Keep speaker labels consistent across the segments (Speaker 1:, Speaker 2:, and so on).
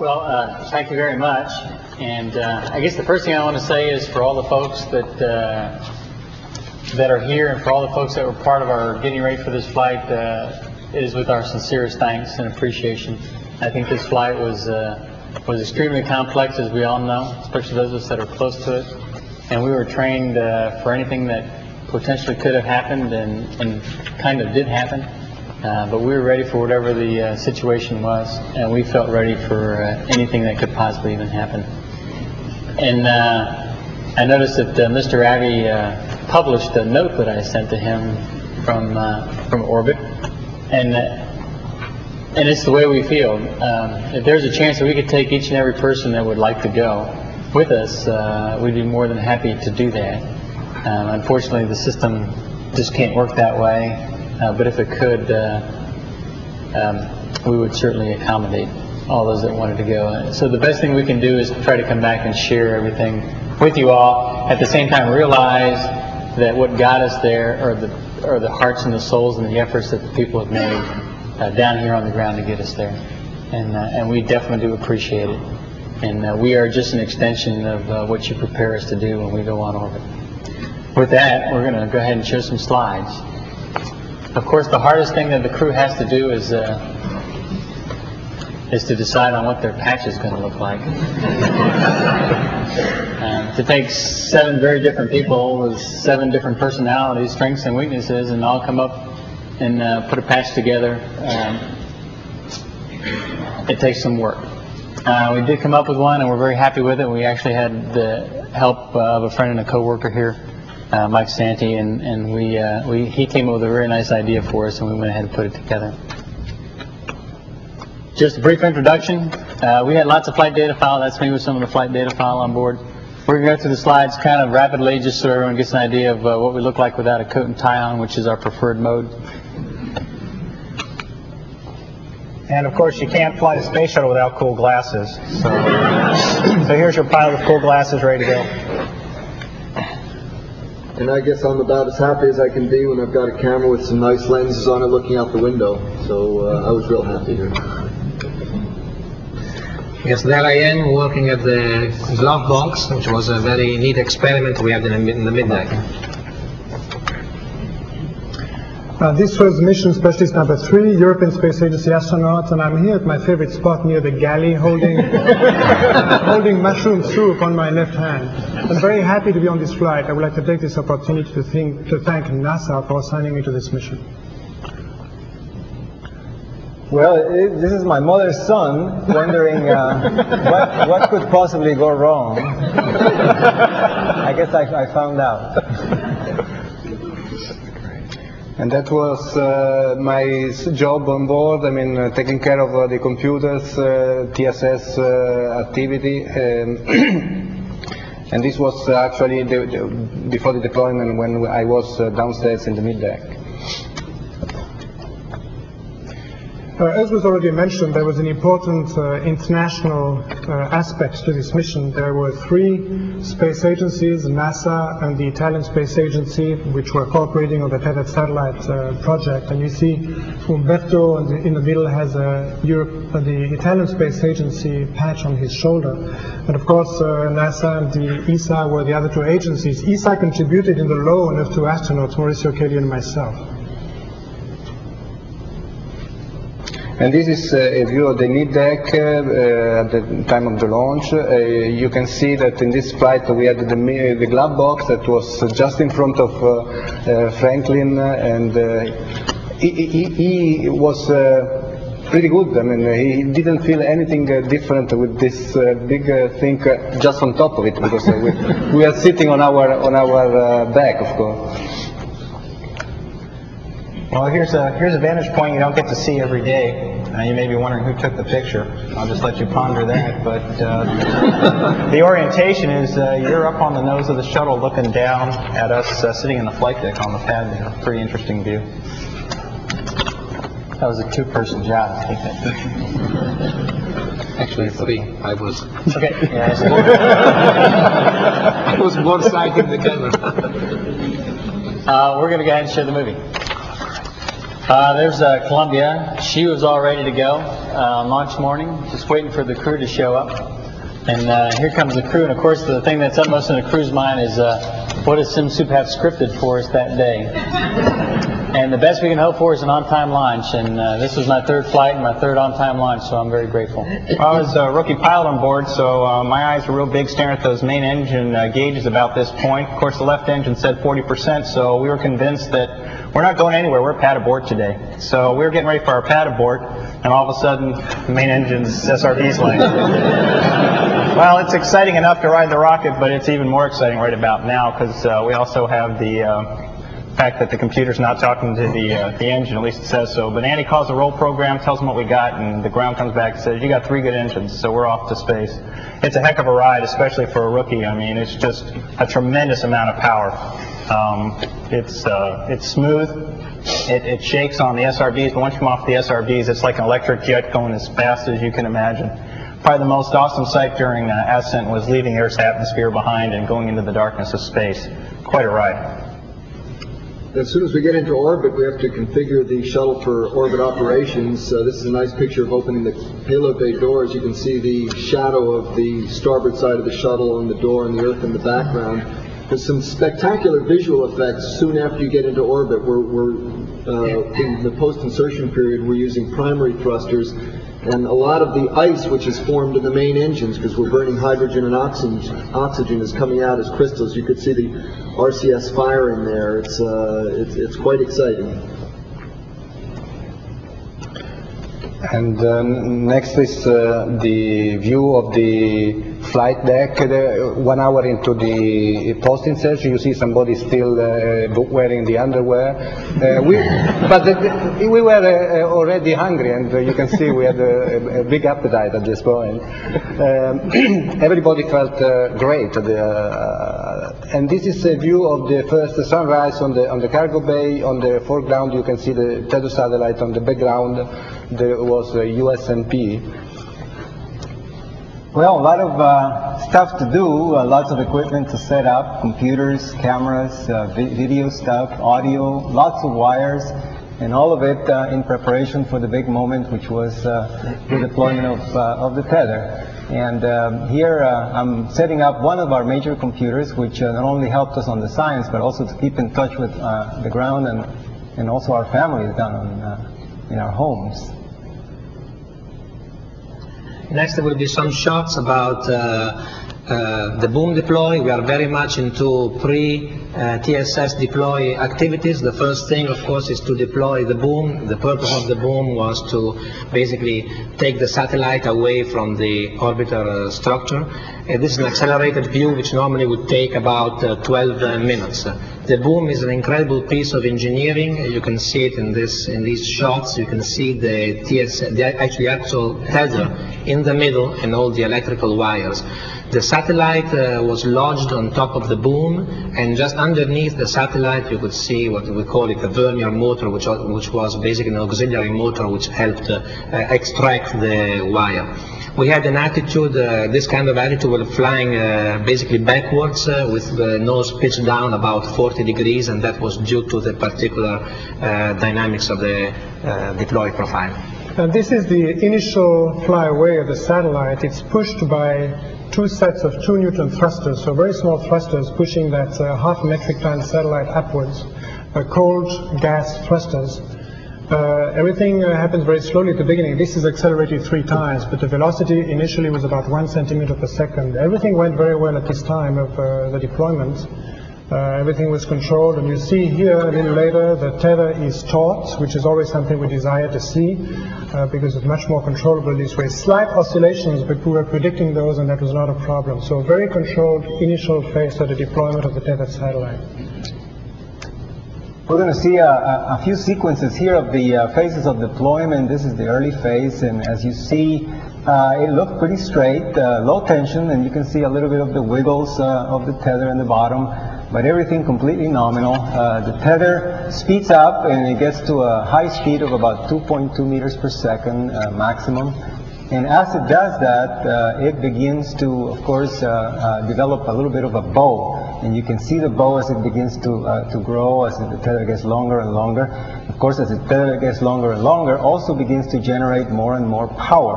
Speaker 1: Well, uh, thank you very much. And uh, I guess the first thing I want to say is for all the folks that uh, that are here and for all the folks that were part of our getting ready for this flight, uh, it is with our sincerest thanks and appreciation. I think this flight was uh, was extremely complex, as we all know, especially those of us that are close to it. And we were trained uh, for anything that potentially could have happened and, and kind of did happen. Uh, but we were ready for whatever the uh, situation was, and we felt ready for uh, anything that could possibly even happen. And uh, I noticed that uh, Mr. Abbey uh, published a note that I sent to him from uh, from Orbit, and uh, and it's the way we feel. Um, if there's a chance that we could take each and every person that would like to go with us, uh, we'd be more than happy to do that. Um, unfortunately, the system just can't work that way. Uh, but if it could, uh, um, we would certainly accommodate all those that wanted to go. So the best thing we can do is try to come back and share everything with you all. At the same time, realize that what got us there are the are the hearts and the souls and the efforts that the people have made uh, down here on the ground to get us there, and uh, and we definitely do appreciate it. And uh, we are just an extension of uh, what you prepare us to do when we go on orbit. With that, we're going to go ahead and show some slides. Of course, the hardest thing that the crew has to do is uh, is to decide on what their patch is going to look like. Um, to take seven very different people with seven different personalities, strengths, and weaknesses, and all come up and uh, put a patch together, um, it takes some work. Uh, we did come up with one, and we're very happy with it. We actually had the help uh, of a friend and a coworker here, uh, Mike Santi, and, and we, uh, we he came up with a very nice idea for us, and we went ahead and put it together. Just a brief introduction. Uh, we had lots of flight data file. That's me with some of the flight data file on board. We're going to go through the slides kind of rapidly, just so everyone gets an idea of uh, what we look like without a coat and tie on, which is our preferred mode.
Speaker 2: And of course, you can't fly the space shuttle without cool glasses. So, so here's your pilot with cool glasses ready to go.
Speaker 3: And I guess I'm about as happy as I can be when I've got a camera with some nice lenses on it looking out the window. So uh, I was real happy here.
Speaker 4: Yes, there I am working at the glove box, which was a very neat experiment we had in the, mid- in the midday.
Speaker 5: Uh, this was mission specialist number three, European Space Agency astronaut, and I'm here at my favorite spot near the galley, holding holding mushroom soup on my left hand. I'm very happy to be on this flight. I would like to take this opportunity to, think, to thank NASA for assigning me to this mission.
Speaker 6: Well, it, this is my mother's son wondering uh, what, what could possibly go wrong. I guess I, I found out. And that was uh, my job on board. I mean, uh, taking care of uh, the computers, uh, TSS uh, activity. Um, and this was uh, actually the, the, before the deployment when I was downstairs in the mid-deck.
Speaker 5: Uh, as was already mentioned, there was an important uh, international uh, aspect to this mission. There were three space agencies, NASA and the Italian Space Agency, which were cooperating on the tethered satellite uh, project. And you see Umberto in the, middle has Europe, uh, the Italian Space Agency patch on his shoulder. And of course, uh, NASA and the ESA were the other two agencies. ESA contributed in the low of two astronauts, Maurizio Cheli and myself.
Speaker 6: And this is a view of the mid-deck uh, uh, at the time of the launch. Uh, you can see that in this flight we had the, the glove box that was just in front of Franklin, and he, he, he was pretty good. I mean, he didn't feel anything uh, different with this uh, big uh, thing just on top of it because we, we are sitting on our on our back, of course.
Speaker 2: Well, here's a here's a vantage point you don't get to see every day. Uh, you may be wondering who took the picture. I'll just let you ponder that. But uh, the orientation is uh, you're up on the nose of the shuttle, looking down at us uh, sitting in the flight deck on the pad there. Pretty interesting view.
Speaker 1: That was a two-person job take that.
Speaker 4: Actually, three. I was,
Speaker 1: Okay. Yeah,
Speaker 4: I was more sighted the camera.
Speaker 1: Uh, we're going to go ahead and show the movie. Uh, there's uh, Columbia. She was all ready to go uh, launch morning, just waiting for the crew to show up. And uh, here comes the crew. And of course, the thing that's upmost in the crew's mind is uh, what does SimSup have scripted for us that day? And the best we can hope for is an on-time launch. And uh, this was my third flight and my third on-time launch, so I'm very grateful.
Speaker 2: I was a rookie pilot on board, so uh, my eyes were real big staring at those main engine uh, gauges about this point. Of course, the left engine said 40%, so we were convinced that we're not going anywhere. We're pad abort today. So we were getting ready for our pad abort, and all of a sudden, the main engine's SRB's line. well, it's exciting enough to ride the rocket, but it's even more exciting right about now because uh, we also have the uh, fact that the computer's not talking to the uh, the engine, at least it says so. But Andy calls the roll program, tells him what we got, and the ground comes back and says, you got three good engines, so we're off to space. It's a heck of a ride, especially for a rookie. I mean, it's just a tremendous amount of power. Um, it's uh, it's smooth. It, it shakes on the SRBs, but once you come off the SRBs, it's like an electric jet going as fast as you can imagine. Probably the most awesome sight during uh, ascent was leaving Earth's atmosphere behind and going into the darkness of space. Quite a ride.
Speaker 3: As soon as we get into orbit, we have to configure the shuttle for orbit operations. Uh, this is a nice picture of opening the payload bay doors. You can see the shadow of the starboard side of the shuttle on the door and the Earth in the background. There's some spectacular visual effects soon after you get into orbit. We're, we're uh, in the post-insertion period, we're using primary thrusters, and a lot of the ice which is formed in the main engines, because we're burning hydrogen and oxygen, oxygen is coming out as crystals. You could see the RCS fire in there. It's, uh, it's, it's quite exciting.
Speaker 6: And uh, next is uh, the view of the flight deck. The, one hour into the post insertion, you see somebody still uh, wearing the underwear. Uh, we, but the, the, we were uh, already hungry, and uh, you can see we had a, a big appetite at this point. Um, everybody felt great. The, and this is a view of the first sunrise on the on the cargo bay. On the foreground, you can see the Tedo satellite. On the background, there was a USNP.
Speaker 7: Well, a lot of uh, stuff to do, uh, lots of equipment to set up, computers, cameras, uh, vi video stuff, audio, lots of wires, and all of it uh, in preparation for the big moment, which was uh, the deployment of, uh, of the tether. And um, here I'm setting up one of our major computers, which not only helped us on the science, but also to keep in touch with the ground and, and also our families down on, in our homes.
Speaker 4: Next there will be some shots about uh, uh, uh, the boom deploy. We are very much into pre-TSS deploy activities. The first thing, of course, is to deploy the boom. The purpose of the boom was to basically take the satellite away from the orbiter uh, structure. this is an accelerated view, which normally would take about uh, 12 uh, minutes. The boom is an incredible piece of engineering. You can see it in this in these shots. You can see the TS, the actually actual tether in the middle and all the electrical wires. The satellite uh, was lodged on top of the boom, and just underneath the satellite you could see what we call it a vernier motor, which, which was basically an auxiliary motor which helped uh, extract the wire. We had an attitude, uh, this kind of attitude, we flying uh, basically backwards uh, with the nose pitched down about 40 degrees, and that was due to the particular uh, dynamics of the deploy profile.
Speaker 5: And this is the initial flyaway of the satellite. It's pushed by two sets of two Newton thrusters, so very small thrusters pushing that uh, half metric ton satellite upwards, uh, cold gas thrusters. Uh, everything uh, happens very slowly at the beginning. This is accelerated three times, but the velocity initially was about one centimeter per second. Everything went very well at this time of uh, the deployment. Uh, everything was controlled, and you see here a little later the tether is taut, which is always something we desire to see uh, because it's much more controllable this way. Slight oscillations, but we were predicting those, and that was not a problem. So very controlled initial phase of the deployment of the tethered satellite.
Speaker 7: We're going to see a, a, a few sequences here of the uh, phases of deployment. This is the early phase, and as you see, uh, it looked pretty straight, uh, low tension, and you can see a little bit of the wiggles uh, of the tether in the bottom but everything completely nominal. Uh, the tether speeds up and it gets to a high speed of about 2.2 meters per second uh, maximum. And as it does that, uh, it begins to, of course, uh, uh, develop a little bit of a bow. and you can see the bow as it begins to, uh, to grow, as the tether gets longer and longer. Of course, as the tether gets longer and longer, also begins to generate more and more power.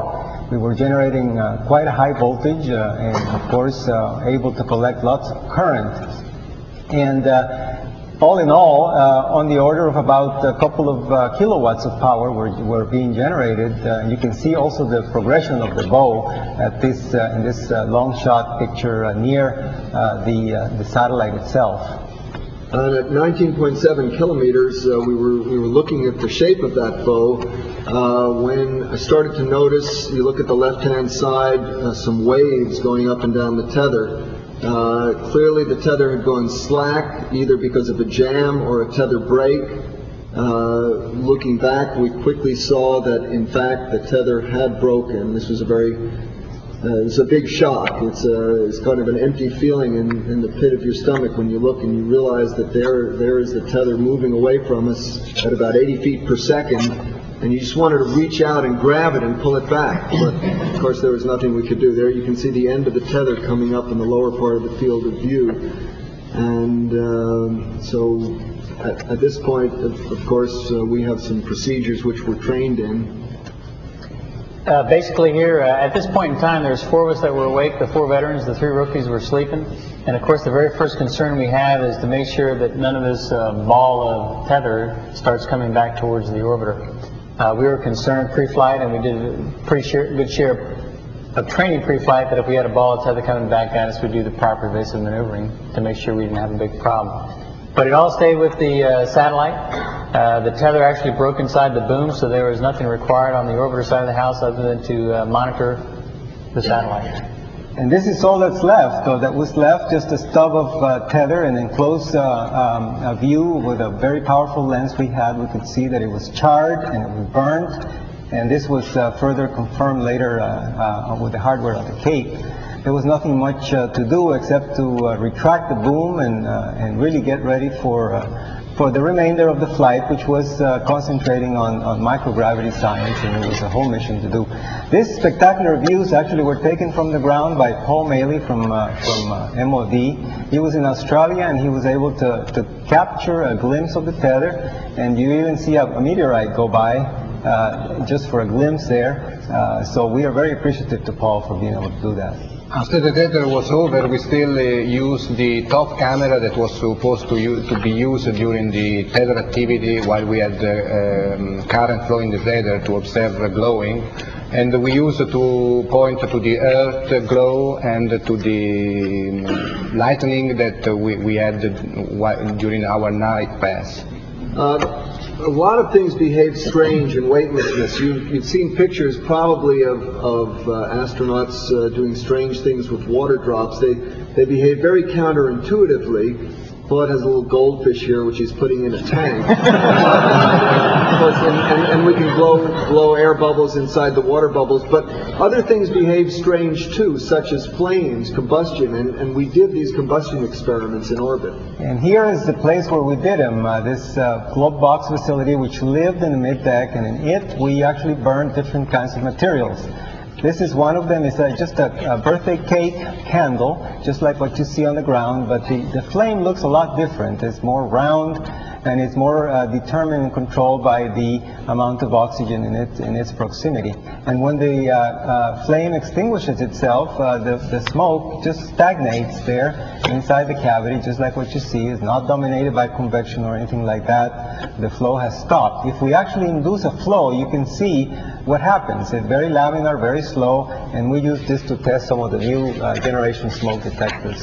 Speaker 7: We were generating uh, quite a high voltage uh, and, of course, uh, able to collect lots of current. And uh, all in all, uh, on the order of about a couple of uh, kilowatts of power were, were being generated. You can see also the progression of the bow at this, in this long shot picture near the, the satellite itself.
Speaker 3: And at 19.7 kilometers, uh, we were we were looking at the shape of that bow. Uh, when I started to notice, you look at the left-hand side, uh, some waves going up and down the tether. Uh, clearly, the tether had gone slack, either because of a jam or a tether break. Uh, looking back, we quickly saw that, in fact, the tether had broken. This was a very uh, it's a big shock. It's, a, it's kind of an empty feeling in, in the pit of your stomach when you look and you realize that there, there is the tether moving away from us at about 80 feet per second, and you just wanted to reach out and grab it and pull it back. But of course, there was nothing we could do. There you can see the end of the tether coming up in the lower part of the field of view. And um, so at, at this point, of, of course, uh, we have some procedures which we're trained in.
Speaker 1: Uh, basically here, uh, at this point in time, there's four of us that were awake, the four veterans, the three rookies were sleeping. And of course, the very first concern we have is to make sure that none of this uh, ball of tether starts coming back towards the orbiter. Uh, we were concerned pre-flight, and we did a pretty sure, good share of training pre-flight that if we had a ball of tether coming back at us, we'd do the proper evasive maneuvering to make sure we didn't have a big problem. But it all stayed with the uh, satellite. Uh, the tether actually broke inside the boom, so there was nothing required on the orbiter side of the house other than to uh, monitor the satellite.
Speaker 7: And this is all that's left. So that was left just a stub of uh, tether and enclosed uh, um, a view with a very powerful lens we had. We could see that it was charred and it was burnt. And this was uh, further confirmed later uh, uh, with the hardware at the Cape. There was nothing much uh, to do except to retract the boom and, and really get ready for, for the remainder of the flight, which was uh, concentrating on, on microgravity science, and it was a whole mission to do. These spectacular views actually were taken from the ground by Paul Maley from, uh, from uh, MOD. He was in Australia and he was able to, to capture a glimpse of the tether, and you even see a, a meteorite go by uh, just for a glimpse there. Uh, so we are very appreciative to Paul for being able to do that.
Speaker 6: After the tether was over, we still uh, used the top camera that was supposed to, to be used during the tether activity while we had uh, um, current flow in the tether to observe uh, glowing. And we used to point to the earth glow and to the um, lightning that we, we had during our night pass.
Speaker 3: Uh, a lot of things behave strange in weightlessness. You, you've seen pictures probably of, of uh, astronauts uh, doing strange things with water drops. They, they behave very counterintuitively. Bud has a little goldfish here, which he's putting in a tank. Of course, and, and, and we can blow, blow air bubbles inside the water bubbles. But other things behave strange too, such as flames, combustion, and, and we did these combustion experiments in orbit.
Speaker 7: And here is the place where we did them, uh, this uh, glove box facility which lived in the mid-deck, and in it we actually burned different kinds of materials. This is one of them. It's uh, just a, a birthday cake candle, just like what you see on the ground, but the, the flame looks a lot different. It's more round, and it's more uh, determined and controlled by the amount of oxygen in it in its proximity. And when the uh, uh, flame extinguishes itself, uh, the, the smoke just stagnates there inside the cavity, just like what you see. It's not dominated by convection or anything like that. The flow has stopped. If we actually induce a flow, you can see what happens. It's very laminar, very slow, and we use this to test some of the new uh, generation smoke detectors.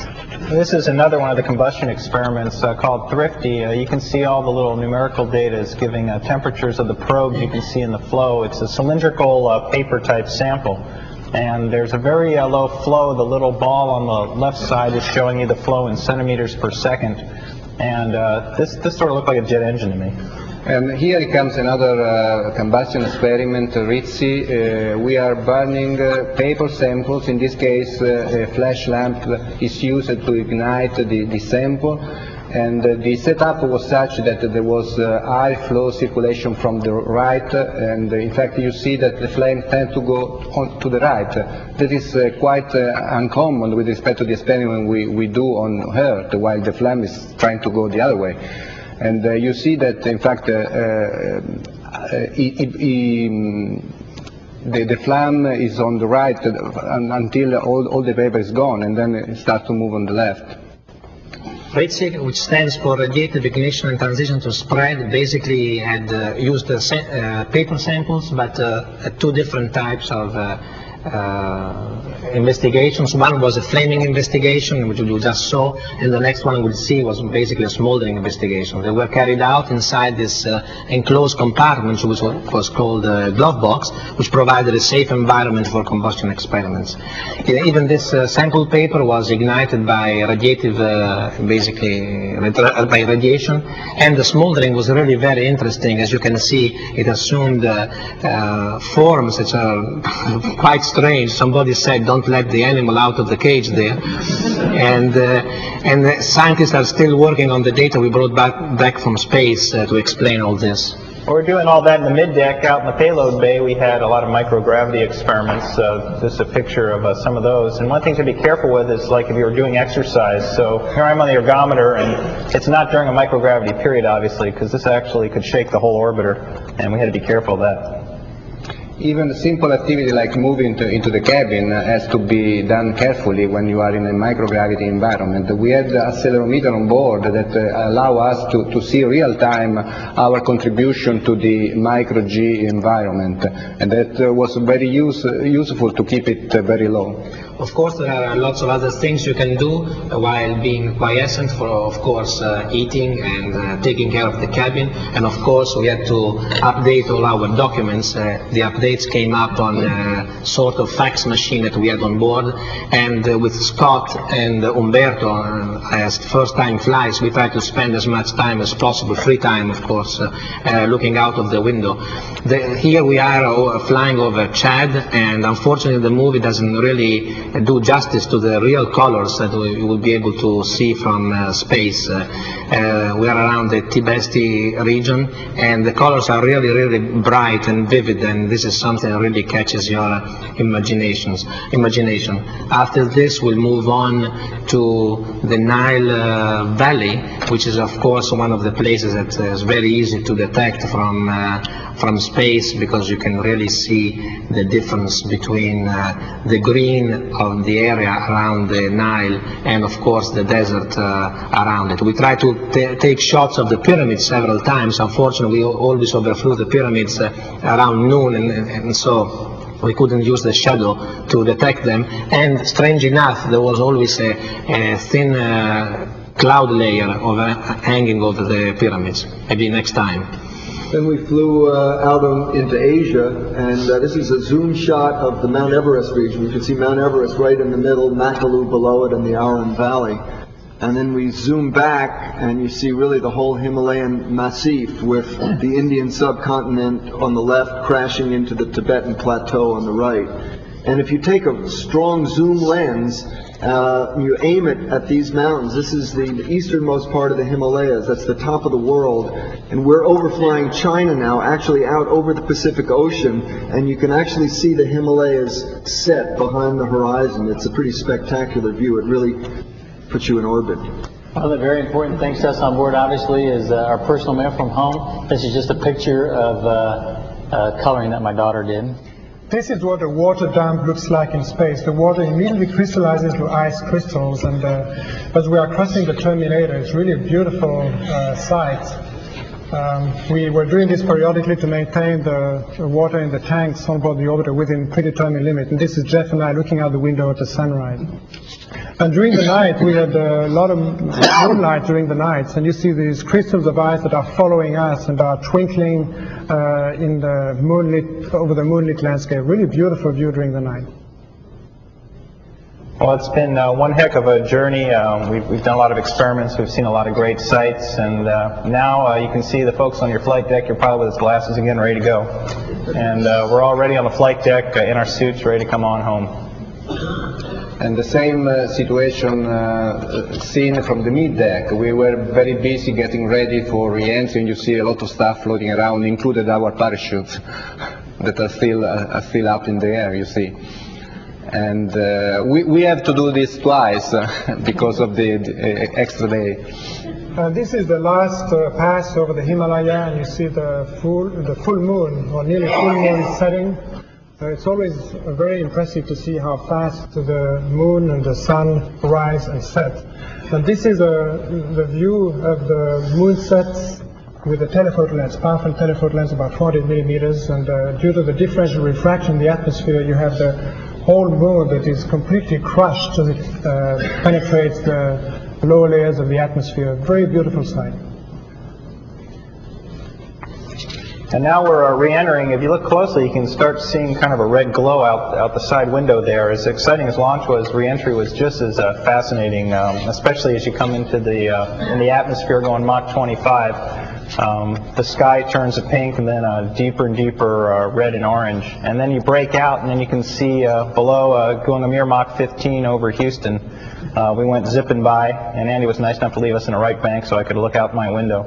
Speaker 7: This is another one of the combustion experiments uh, called Thrifty. Uh, you can see all the little numerical data is giving uh, temperatures of the probes you can see in the flow. It's a cylindrical uh, paper type sample. And there's a very uh, low flow. The little ball on the left side is showing you the flow in centimeters per second. And uh, this, this sort of looked like a jet engine to me.
Speaker 6: And here comes another uh, combustion experiment, RITSI. Uh, we are burning paper samples. In this case, a flash lamp is used to ignite the, the sample. And uh, the setup was such that there was uh, high flow circulation from the right, and uh, in fact you see that the flame tend to go to the right. That is quite uncommon with respect to the experiment we, we do on Earth, while the flame is trying to go the other way. And you see that, in fact, it, the, the flame is on the right until all, all the paper is gone, and then it starts to move on the left.
Speaker 4: RITSIG, which stands for Radiative Ignition and Transition to Spread, basically had uh, used uh, uh, paper samples, but uh, two different types of uh, investigations. One was a flaming investigation, which you just saw, and the next one we'll see was basically a smoldering investigation. They were carried out inside this uh, enclosed compartment, which was called a glove box, which provided a safe environment for combustion experiments. Even this uh, sample paper was ignited by radiative, uh, basically by radiation, and the smoldering was really very interesting. As you can see, it assumed uh, uh, forms which are quite strange. Somebody said, "Don't let the animal out of the cage there," and uh, and the scientists are still working on the data we brought back back from space uh, to explain all this.
Speaker 2: While we're doing all that in the mid-deck, out in the payload bay, we had a lot of microgravity experiments. Uh, this is a picture of uh, some of those. And one thing to be careful with is like if you were doing exercise. So here I'm on the ergometer, and it's not during a microgravity period, obviously, because this actually could shake the whole orbiter, and we had to be careful of that.
Speaker 6: Even a simple activity like moving to, into the cabin has to be done carefully when you are in a microgravity environment. We had the accelerometer on board that uh, allow us to, to see real time our contribution to the micro G environment, and that uh, was very use, useful to keep it uh, very low.
Speaker 4: Of course, there are lots of other things you can do while being quiescent for, of course, uh, eating and uh, taking care of the cabin. And of course, we had to update all our documents. Uh, the updates came up on a sort of fax machine that we had on board. And uh, with Scott and Umberto, uh, as first-time flies, we tried to spend as much time as possible, free time, of course, uh, uh, looking out of the window. The, here we are uh, flying over Chad, and unfortunately, the movie doesn't really do justice to the real colors that we will be able to see from uh, space. Uh, uh, we are around the Tibesti region, and the colors are really, really bright and vivid, and this is something really catches your imaginations, imagination. After this, we'll move on to the Nile uh, Valley, which is, of course, one of the places that is very easy to detect from uh, from space because you can really see the difference between uh, the green of the area around the Nile and of course the desert uh, around it. We try to ta- take shots of the pyramids several times. Unfortunately, we al- always overflew the pyramids uh, around noon and, and, so we couldn't use the shadow to detect them. And strange enough, there was always a, a thin uh, cloud layer over, hanging over the pyramids. Maybe next time.
Speaker 3: Then we flew uh, out into Asia, and uh, this is a zoom shot of the Mount Everest region. You can see Mount Everest right in the middle, Makalu below it, and the Arun Valley. And then we zoom back, and you see really the whole Himalayan massif with the Indian subcontinent on the left crashing into the Tibetan plateau on the right. And if you take a strong zoom lens, uh, you aim it at these mountains. This is the easternmost part of the Himalayas. That's the top of the world. And we're overflying China now, actually out over the Pacific Ocean, and you can actually see the Himalayas set behind the horizon. It's a pretty spectacular view. It really puts you in orbit.
Speaker 1: One of the very important things to us on board, obviously, is uh, our personal mail from home. This is just a picture of uh, uh, coloring that my daughter did.
Speaker 5: This is what a water dump looks like in space. The water immediately crystallizes into ice crystals, and uh, as we are crossing the Terminator, it's really a beautiful uh, sight. Um, we were doing this periodically to maintain the, water in the tanks on board the orbiter within predetermined limit. And this is Jeff and I looking out the window at the sunrise. And during the night, we had a lot of moonlight during the nights, and you see these crystals of ice that are following us and are twinkling uh, in the moonlit over the moonlit landscape. Really beautiful view during the night.
Speaker 2: Well, it's been uh, one heck of a journey. Um, we've, we've done a lot of experiments. We've seen a lot of great sights. And uh, now uh, you can see the folks on your flight deck. You're probably with his glasses again, ready to go. And uh, we're already on the flight deck uh, in our suits, ready to come on home.
Speaker 6: And the same uh, situation seen from the mid deck. We were very busy getting ready for re-entry, and you see a lot of stuff floating around, included our parachutes that are still are still up in the air. You see, and uh, we we have to do this twice because of the, the uh, extra day.
Speaker 5: Uh, this is the last uh, pass over the Himalaya, and you see the full, the full moon, or nearly full moon setting. Uh, it's always very impressive to see how fast the moon and the sun rise and set. And this is the view of the moon sets with a telephoto lens, powerful telephoto lens, about 40 millimeters. And due to the differential refraction in the atmosphere, you have the whole moon that is completely crushed as it uh, penetrates the lower layers of the atmosphere. Very beautiful sight.
Speaker 2: And now we're uh, re-entering. If you look closely, you can start seeing kind of a red glow out, out the side window there. As exciting as launch was, re-entry was just as uh, fascinating, um, especially as you come into the uh, in the atmosphere going Mach 25. Um, the sky turns a pink and then a deeper and deeper uh, red and orange. And then you break out, and then you can see uh, below uh, going a mere Mach 15 over Houston. Uh, we went zipping by, and Andy was nice enough to leave us in a right bank so I could look out my window.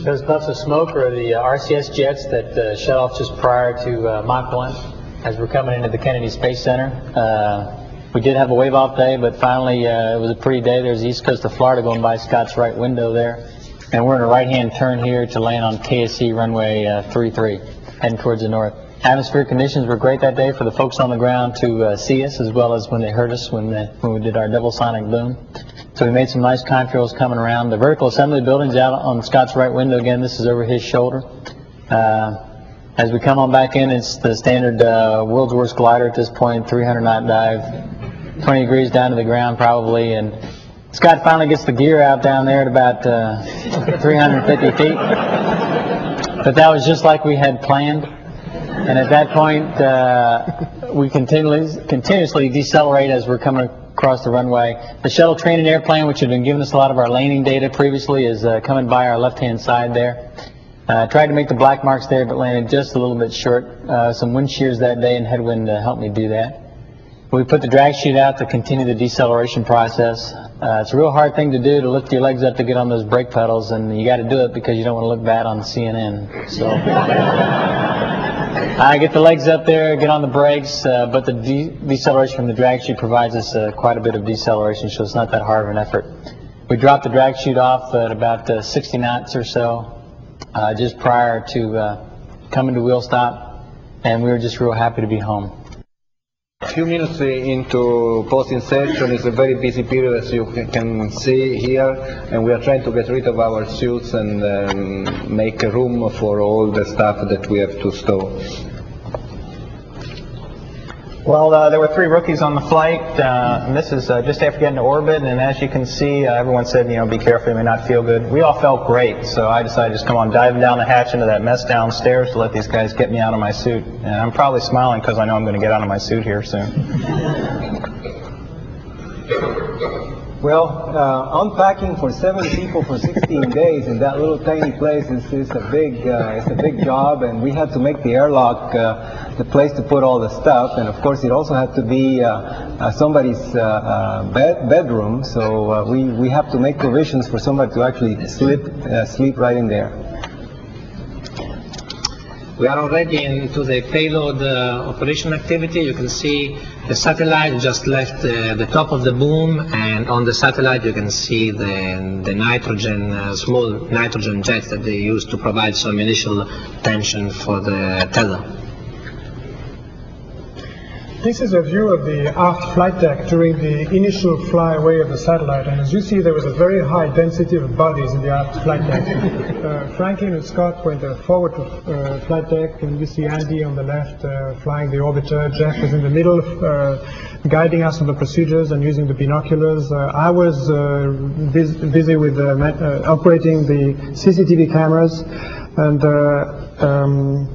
Speaker 1: Those puffs of smoke are the uh, RCS jets that uh, shut off just prior to uh, Mach 1 as we're coming into the Kennedy Space Center. We did have a wave off day, but finally it was a pretty day. There's the east coast of Florida going by Scott's right window there. And we're in a right-hand turn here to land on KSC runway uh, 33, heading towards the north. Atmospheric conditions were great that day for the folks on the ground to uh, see us as well as when they heard us when, the, when we did our double sonic boom. So we made some nice contrails coming around. The vertical assembly building's out on Scott's right window again. This is over his shoulder. Uh, as we come on back in, it's the standard uh, world's worst glider at this point, 300 knot dive, 20 degrees down to the ground probably, and Scott finally gets the gear out down there at about uh, 350 feet. But that was just like we had planned. And at that point, uh, we continually, continuously decelerate as we're coming across the runway. The shuttle training airplane, which had been giving us a lot of our landing data previously, is uh, coming by our left-hand side there. Uh, tried to make the black marks there, but landed just a little bit short. Uh, some wind shears that day and headwind helped me do that. We put the drag chute out to continue the deceleration process. Uh, it's a real hard thing to do to lift your legs up to get on those brake pedals, and you got to do it because you don't want to look bad on CNN. So I get the legs up there, get on the brakes, uh, but the de- deceleration from the drag chute provides us uh, quite a bit of deceleration, so it's not that hard of an effort. We dropped the drag chute off at about uh, 60 knots or so, uh, just prior to uh, coming to wheel stop, and we were just real happy to be home.
Speaker 6: A few minutes into post-insertion is a very busy period as you can- see here and we are trying to get rid of our suits and um, make room for all the stuff that we have to stow.
Speaker 2: Well, uh, there were three rookies on the flight, uh, and this is uh, just after getting to orbit, and as you can see, uh, everyone said, you know, be careful, you may not feel good. We all felt great, so I decided to just come on diving down the hatch into that mess downstairs to let these guys get me out of my suit. And I'm probably smiling because I know I'm going to get out of my suit here soon.
Speaker 7: Well, uh, unpacking for seven people for 16 days in that little tiny place is, is a big uh, it's a big job, and we had to make the airlock uh, the place to put all the stuff, and of course it also had to be uh, uh, somebody's uh, bed, bedroom. So we we have to make provisions for somebody to actually sleep sleep right in there.
Speaker 4: We are already into the payload uh, operation activity. You can see the satellite just left uh, the top of the boom, and on the satellite you can see the, the nitrogen, uh, small nitrogen jets that they use to provide some initial tension for the tether.
Speaker 5: This is a view of the aft flight deck during the initial flyaway of the satellite, and as you see, there was a very high density of bodies in the aft flight deck. uh, Franklin and Scott were in the forward uh, flight deck, and you see Andy on the left uh, flying the orbiter. Jeff was in the middle, uh, guiding us on the procedures and using the binoculars. Uh, I was uh, bus- busy with uh, uh, operating the CCTV cameras, and uh, um,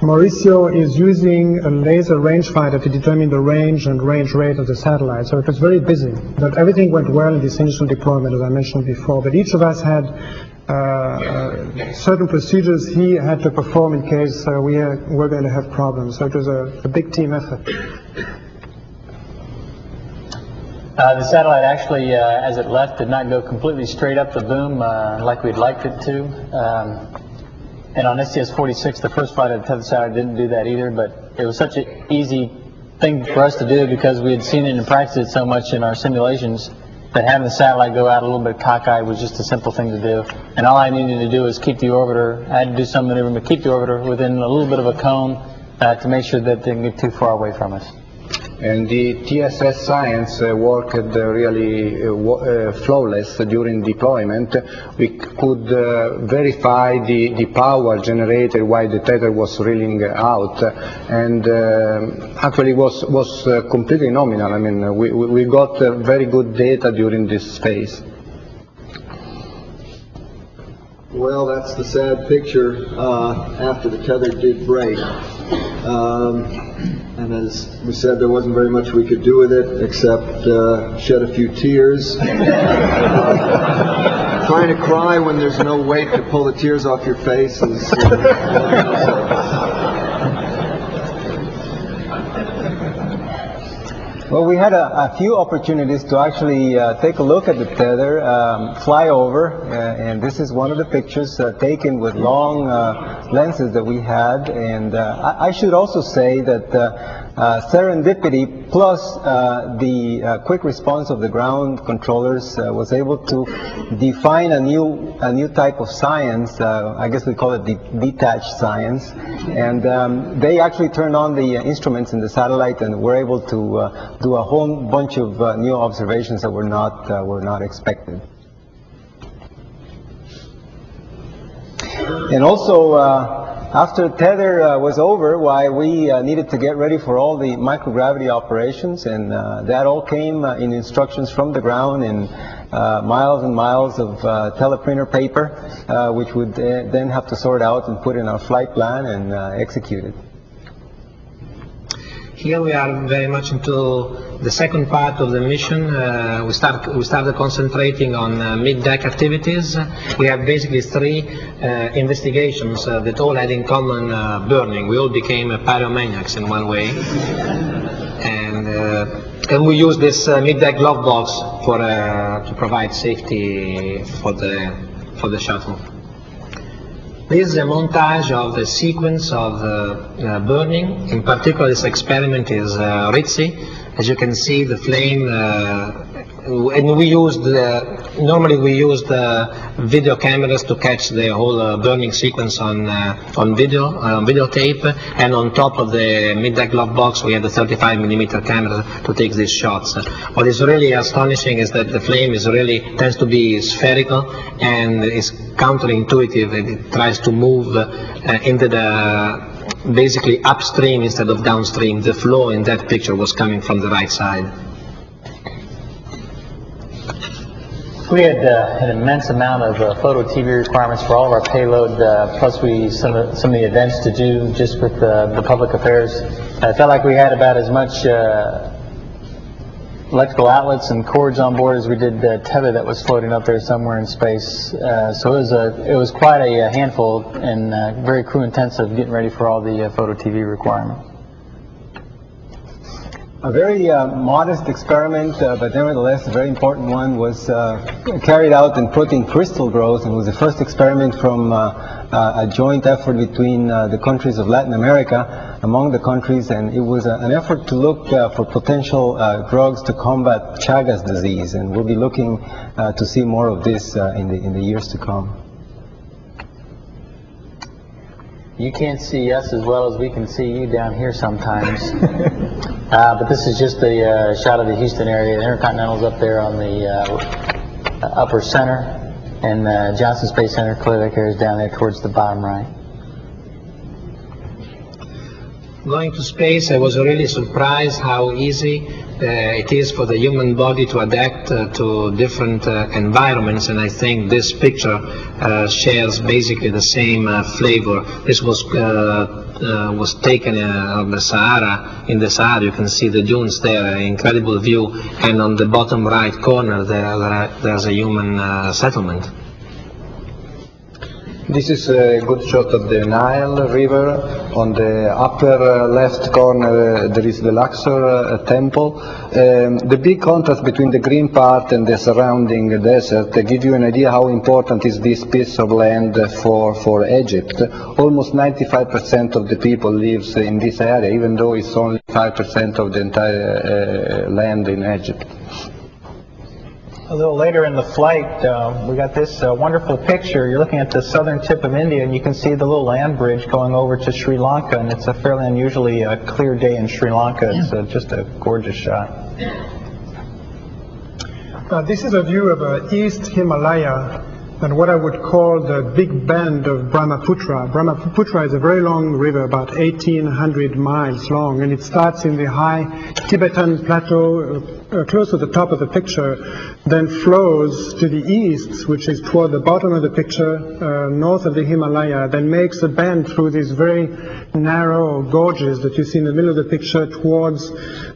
Speaker 5: Maurizio is using a laser rangefinder to determine the range and range rate of the satellite. So it was very busy. But everything went well in this initial deployment, as I mentioned before. But each of us had uh, certain procedures he had to perform in case uh, we uh, were going to have problems. So it was a, a big team effort.
Speaker 1: Uh, the satellite actually, uh, as it left, did not go completely straight up the boom uh, like we'd liked it to. Um, and on STS-46, the first flight of the tethered satellite didn't do that either, but it was such an easy thing for us to do because we had seen it and practiced it so much in our simulations that having the satellite go out a little bit cockeyed was just a simple thing to do. And all I needed to do was keep the orbiter, I had to do some maneuver, but keep the orbiter within a little bit of a cone uh, to make sure that it didn't get too far away from us.
Speaker 6: And the TSS science uh, worked uh, really uh, uh, flawless during deployment. We could uh, verify the, the power generated while the tether was reeling out, and uh, actually was was completely nominal. I mean, we, we got very good data during this phase.
Speaker 3: Well, that's the sad picture uh, after the tether did break. Um, and as we said, there wasn't very much we could do with it except uh, shed a few tears. Trying to cry when there's no weight to pull the tears off your face is.
Speaker 7: Well, we had a, a few opportunities to actually uh, take a look at the tether, um, fly over, uh, and this is one of the pictures uh, taken with long uh, lenses that we had. And uh, I, I should also say that uh, serendipity plus uh, the uh, quick response of the ground controllers uh, was able to define a new a new type of science. Uh, I guess we call it the detached science. And um, they actually turned on the uh, instruments in the satellite and were able to uh, do a whole bunch of uh, new observations that were not uh, were not expected. And also, uh, after tether uh, was over, why we uh, needed to get ready for all the microgravity operations, and uh, that all came uh, in instructions from the ground in uh, miles and miles of uh, teleprinter paper, which would then have to sort out and put in our flight plan and execute it.
Speaker 4: Here we are very much into the second part of the mission. Uh, we, start, we started concentrating on uh, mid-deck activities. We have basically three uh, investigations uh, that all had in common uh, burning. We all became uh, pyromaniacs in one way. And, and we use this uh, mid-deck glove box for, uh, to provide safety for the, for the shuttle. This is a montage of the sequence of uh, uh, burning. In particular, this experiment is uh. As you can see, the flame, uh, and we used, uh, normally we used uh, video cameras to catch the whole uh, burning sequence on, uh, on video, uh, videotape, and on top of the mid-deck glove box we had a 35 millimeter camera to take these shots. What is really astonishing is that the flame is really, tends to be spherical and is counterintuitive, it tries to move uh, into the basically upstream instead of downstream. The flow in that picture was coming from the right side.
Speaker 1: We had uh, an immense amount of uh, photo TV requirements for all of our payload, uh, plus we some of, some of the events to do just with uh, the public affairs. I felt like we had about as much uh, electrical outlets and cords on board as we did uh, tether that was floating up there somewhere in space. Uh, so it was a it was quite a, handful and very crew intensive getting ready for all the photo TV requirements.
Speaker 7: A very uh, modest experiment, uh, but nevertheless a very important one, was uh, carried out in protein crystal growth and was the first experiment from uh, uh, a joint effort between uh, the countries of Latin America, among the countries, and it was an effort to look for potential drugs to combat Chagas disease, and we'll be looking to see more of this in the in the years to come.
Speaker 1: You can't see us as well as we can see you down here sometimes. uh, but this is just a uh, shot of the Houston area. The Intercontinental's up there on the uh, upper center, and uh, Johnson Space Center, area is down there towards the bottom right.
Speaker 4: Going to space, I was really surprised how easy uh, it is for the human body to adapt uh, to different uh, environments, and I think this picture uh, shares basically the same uh, flavor. This was uh, was taken of the Sahara. In the Sahara, you can see the dunes there, incredible view, and on the bottom right corner there, there there's a human settlement.
Speaker 6: This is a good shot of the Nile River. On the upper uh, left corner uh, there is the Luxor uh, temple. Um, the big contrast between the green part and the surrounding desert give you an idea how important is this piece of land for, for Egypt. Almost 95% of the people lives in this area, even though it's only 5% of the entire uh, land in Egypt.
Speaker 2: A little later in the flight, uh, we got this uh, wonderful picture. You're looking at the southern tip of India, and you can see the little land bridge going over to Sri Lanka, and it's a fairly unusually uh, clear day in Sri Lanka. It's uh, just a gorgeous shot.
Speaker 5: Uh, this is a view of uh, East Himalaya and what I would call the big bend of Brahmaputra. Brahmaputra is a very long river, about 1,800 miles long, and it starts in the high Tibetan plateau uh, close to the top of the picture, then flows to the east, which is toward the bottom of the picture, uh, north of the Himalaya, then makes a bend through these very narrow gorges that you see in the middle of the picture towards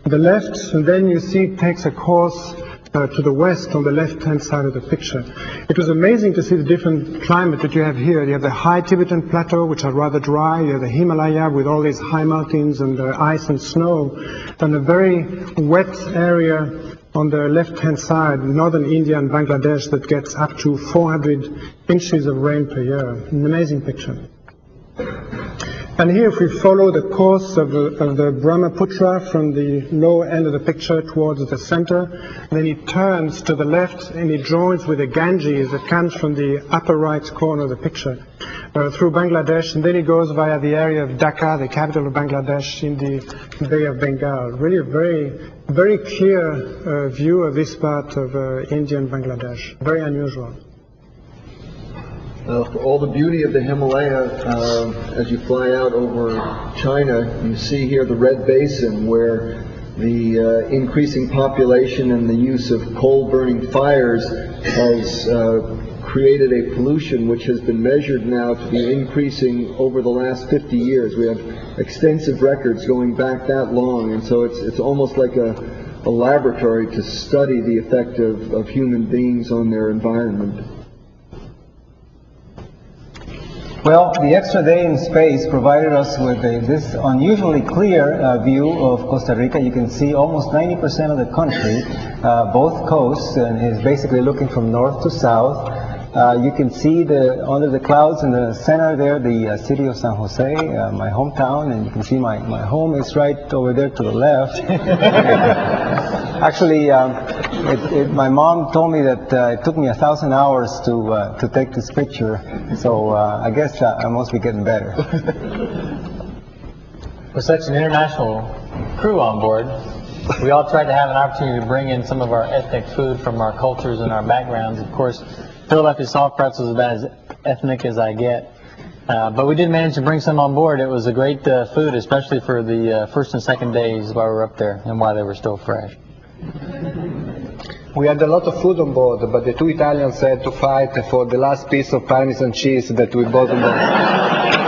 Speaker 5: the left, and then you see it takes a course uh, to the west on the left-hand side of the picture. It was amazing to see the different climate that you have here. You have the high Tibetan plateau, which are rather dry. You have the Himalaya with all these high mountains and uh, ice and snow, and a very wet area on the left-hand side, northern India and Bangladesh, that gets up to 400 inches of rain per year. An amazing picture. And here, if we follow the course of the, of the, Brahmaputra from the lower end of the picture towards the center, then it turns to the left and it joins with the Ganges that comes from the upper right corner of the picture uh, through Bangladesh, and then it goes via the area of Dhaka, the capital of Bangladesh, in the Bay of Bengal. Really a very, very clear uh, view of this part of uh, India and Bangladesh. Very unusual.
Speaker 3: Uh, for all the beauty of the Himalaya, uh, as you fly out over China, you see here the Red Basin where the uh, increasing population and the use of coal-burning fires has uh, created a pollution which has been measured now to be increasing over the last 50 years. We have extensive records going back that long, and so it's, it's almost like a, a laboratory to study the effect of, of human beings on their environment.
Speaker 7: Well, the extra day in space provided us with a, this unusually clear uh, view of Costa Rica. You can see almost 90% of the country, uh, both coasts, and is basically looking from north to south. Uh, you can see the under the clouds in the center there, the uh, city of San Jose, uh, my hometown, and you can see my, my home is right over there to the left. Actually, um, it, it, my mom told me that uh, it took me a thousand hours to uh, to take this picture, so uh, I guess I must be getting better.
Speaker 1: With such an international crew on board, we all tried to have an opportunity to bring in some of our ethnic food from our cultures and our backgrounds. Of course, Philadelphia soft pretzel is about as ethnic as I get. Uh, but we did manage to bring some on board. It was a great uh, food, especially for the uh, first and second days while we were up there and while they were still fresh.
Speaker 6: We had a lot of food on board, but the two Italians had to fight for the last piece of Parmesan cheese that we bought on board.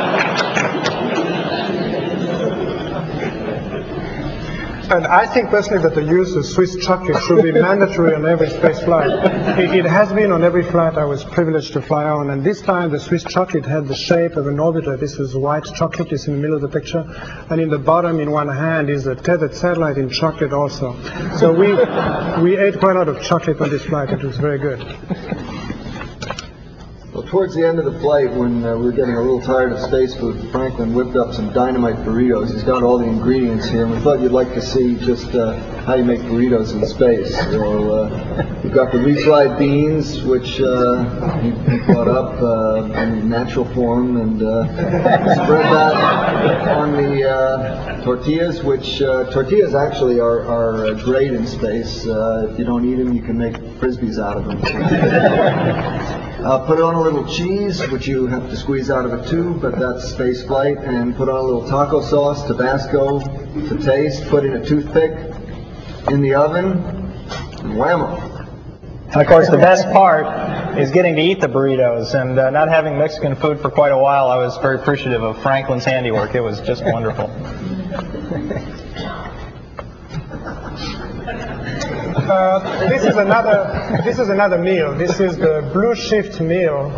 Speaker 5: And I think personally that the use of Swiss chocolate should be mandatory on every space flight. It, it, has been on every flight I was privileged to fly on, and this time the Swiss chocolate had the shape of an orbiter. This is white chocolate, it's in the middle of the picture, and in the bottom in one hand is a tethered satellite in chocolate also. So we, we ate quite a lot of chocolate on this flight, it was very good.
Speaker 3: Well, towards the end of the flight, when uh, we were getting a little tired of space food, Franklin whipped up some dynamite burritos. He's got all the ingredients here, and we thought you'd like to see just uh, how you make burritos in space. So uh, we've got the refried beans, which uh, he, brought up uh, in natural form, and uh, spread that on the uh, tortillas, which tortillas actually are, are great in space. if you don't eat them, you can make frisbees out of them. Uh, put on a little cheese, which you have to squeeze out of a tube, but that's space flight, and put on a little taco sauce, Tabasco to taste, put in a toothpick in the oven, and whammo.
Speaker 2: And of course, the best part is getting to eat the burritos, and uh, not having Mexican food for quite a while, I was very appreciative of Franklin's handiwork. It was just wonderful.
Speaker 5: Uh, this is another this is another meal. This is the blue shift meal,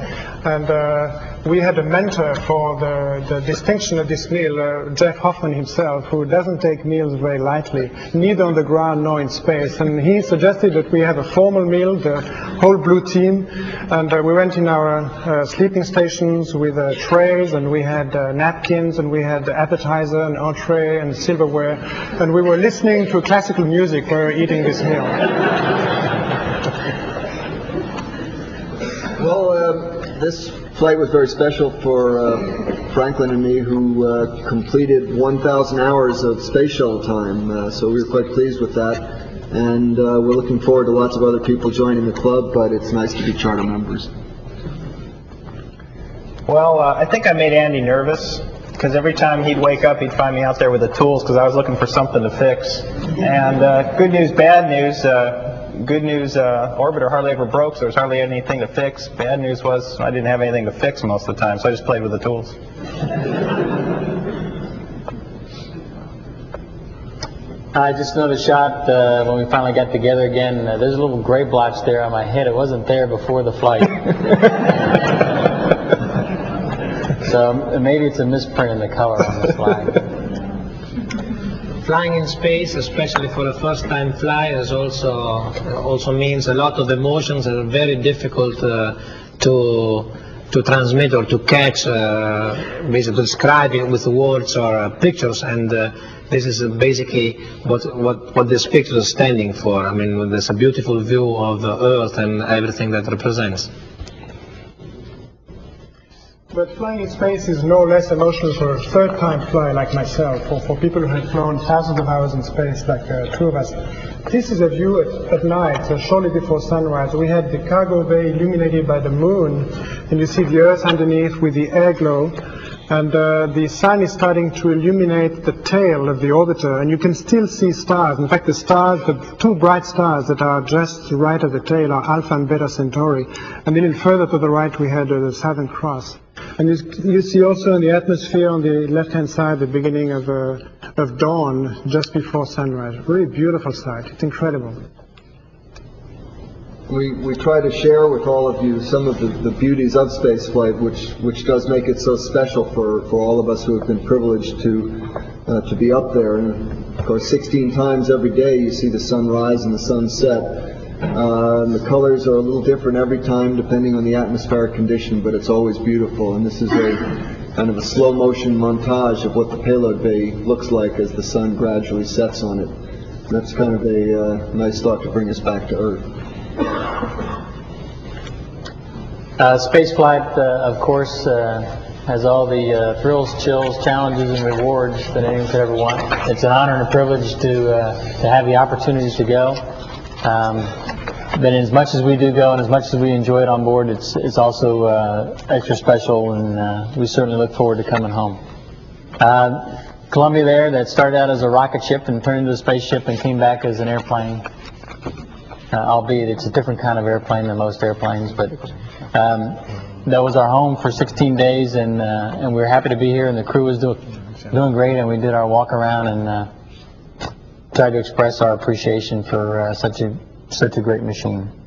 Speaker 5: and uh, we had a mentor for the, the distinction of this meal, uh, Jeff Hoffman himself, who doesn't take meals very lightly, neither on the ground nor in space. And he suggested that we have a formal meal, the whole blue team, and uh, we went in our uh, sleeping stations with uh, trays, and we had uh, napkins, and we had appetizer and entree and silverware, and we were listening to classical music while we were eating this meal.
Speaker 3: Well, uh, this flight was very special for uh, Franklin and me, who uh, completed 1,000 hours of space shuttle time. Uh, so we were quite pleased with that, and uh, we're looking forward to lots of other people joining the club. But it's nice to be charter members.
Speaker 2: Well, uh, I think I made Andy nervous because every time he'd wake up, he'd find me out there with the tools because I was looking for something to fix. And uh, good news, bad news. Good news, uh, orbiter hardly ever broke, so there was hardly anything to fix. Bad news was I didn't have anything to fix most of the time, so I just played with the tools.
Speaker 1: I just noticed a shot uh, when we finally got together again. Uh, there's a little gray blotch there on my head. It wasn't there before the flight. so maybe it's a misprint in the color on the flag.
Speaker 4: Flying in space, especially for a first-time flyer, is also also means a lot of emotions that are very difficult uh, to to transmit or to catch, uh, basically it with words or uh, pictures. And uh, this is basically what what what this picture is standing for. I mean, there's a beautiful view of the Earth and everything that represents.
Speaker 5: But flying in space is no less emotional for a third-time flyer like myself, or for people who have flown thousands of hours in space like uh, two of us. This is a view at, at night, uh, shortly before sunrise. We had the cargo bay illuminated by the moon, and you see the Earth underneath with the air glow. And uh, the sun is starting to illuminate the tail of the orbiter, and you can still see stars. In fact, the stars, the two bright stars that are just right at the tail are Alpha and Beta Centauri. And then further to the right, we had uh, the Southern Cross. And you, you see also in the atmosphere on the left-hand side the beginning of, uh, of dawn just before sunrise. Really beautiful sight. It's incredible.
Speaker 3: We, we try to share with all of you some of the, the beauties of spaceflight, which, which does make it so special for, for all of us who have been privileged to, uh, to be up there. And of course, 16 times every day you see the sun rise and the sun set. Uh, and the colors are a little different every time depending on the atmospheric condition, but it's always beautiful. And this is a kind of a slow motion montage of what the payload bay looks like as the sun gradually sets on it. That's kind of a uh, nice thought to bring us back to Earth.
Speaker 1: Uh, spaceflight, uh, of course, uh, has all the uh, thrills, chills, challenges, and rewards that anyone could ever want. It's an honor and a privilege to uh, to have the opportunity to go. Um, but as much as we do go and as much as we enjoy it on board, it's it's also uh, extra special, and we certainly look forward to coming home. Columbia there, that started out as a rocket ship and turned into a spaceship and came back as an airplane. Uh, albeit it's a different kind of airplane than most airplanes, but um, that was our home for 16 days, and uh, and we were happy to be here, and the crew was doing doing great, and we did our walk around and uh, tried to express our appreciation for uh, such a such a great machine.